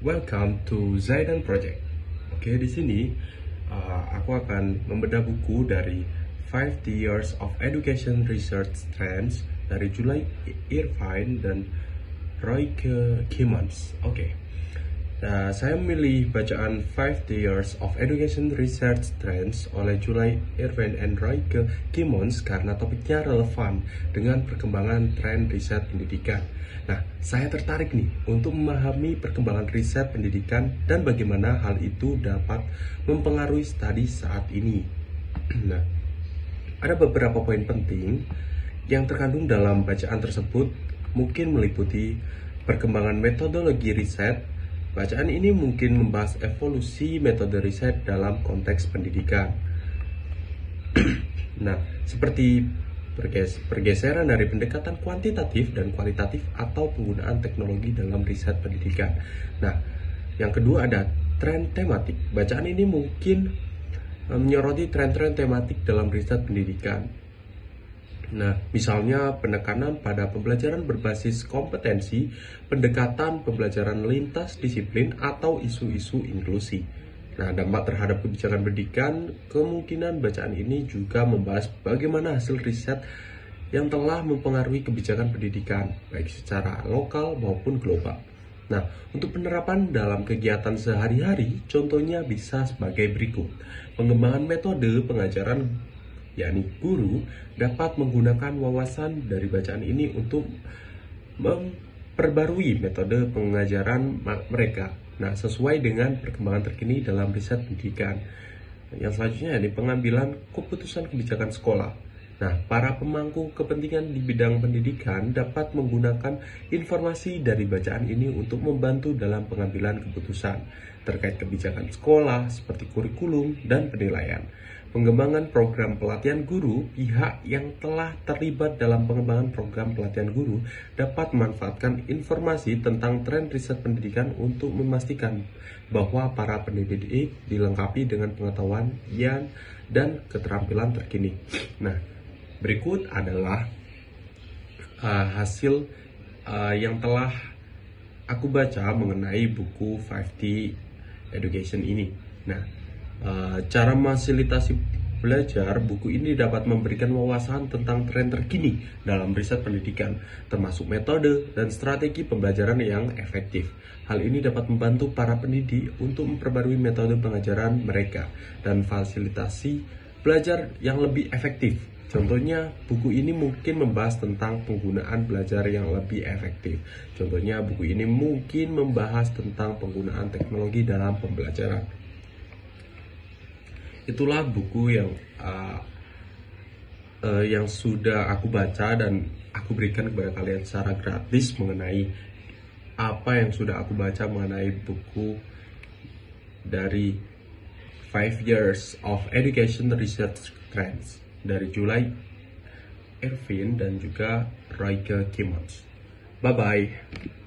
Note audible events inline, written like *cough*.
welcome to Zaidan Project. Oke, di sini uh, aku akan membedah buku dari 50 Years of Education Research Trends dari Julie Irvine dan Royke Kimmons. Oke. Nah, saya memilih bacaan 50 Years of Education Research Trends oleh Julie Irvine and Royke Kimmons karena topiknya relevan dengan perkembangan tren riset pendidikan. Nah, saya tertarik nih untuk memahami perkembangan riset pendidikan dan bagaimana hal itu dapat mempengaruhi studi saat ini. *clears throat* Nah, ada beberapa poin penting yang terkandung dalam bacaan tersebut mungkin meliputi perkembangan metodologi riset, Bacaan ini mungkin membahas evolusi metode riset dalam konteks pendidikan. *clears throat* nah, seperti pergeseran dari pendekatan kuantitatif dan kualitatif atau penggunaan teknologi dalam riset pendidikan. Nah, yang kedua ada tren tematik. Bacaan ini mungkin eh, menyoroti tren-tren tematik dalam riset pendidikan. Nah, misalnya penekanan pada pembelajaran berbasis kompetensi, pendekatan pembelajaran lintas disiplin, atau isu-isu inklusi. Nah, dampak terhadap kebijakan pendidikan, kemungkinan bacaan ini juga membahas bagaimana hasil riset yang telah mempengaruhi kebijakan pendidikan, baik secara lokal maupun global. Nah, untuk penerapan dalam kegiatan sehari-hari, contohnya bisa sebagai berikut. Pengembangan metode pengajaran yakni guru, dapat menggunakan wawasan dari bacaan ini untuk memperbarui metode pengajaran mereka. Nah, sesuai dengan perkembangan terkini dalam riset pendidikan. Yang selanjutnya ini pengambilan keputusan kebijakan sekolah. Nah, para pemangku kepentingan di bidang pendidikan dapat menggunakan informasi dari bacaan ini untuk membantu dalam pengambilan keputusan terkait kebijakan sekolah seperti kurikulum dan penilaian. Pengembangan program pelatihan guru, pihak yang telah terlibat dalam pengembangan program pelatihan guru dapat memanfaatkan informasi tentang tren riset pendidikan untuk memastikan bahwa para pendidik dilengkapi dengan pengetahuan yang dan keterampilan terkini. Nah, Berikut adalah uh, hasil uh, yang telah aku baca mengenai buku 5T Education ini. Nah, cara fasilitasi belajar, buku ini dapat memberikan wawasan tentang tren terkini dalam riset pendidikan, termasuk metode dan strategi pembelajaran yang efektif. Hal ini dapat membantu para pendidik untuk memperbarui metode pengajaran mereka dan fasilitasi belajar yang lebih efektif Contohnya, buku ini mungkin membahas tentang penggunaan belajar yang lebih efektif. Contohnya, buku ini mungkin membahas tentang penggunaan teknologi dalam pembelajaran. Itulah buku yang uh, uh, yang sudah aku baca dan aku berikan kepada kalian secara gratis mengenai apa yang sudah aku baca mengenai buku dari Five Years of Education Research Trends dari Julai Ervin dan juga Raika Kimans. Bye-bye.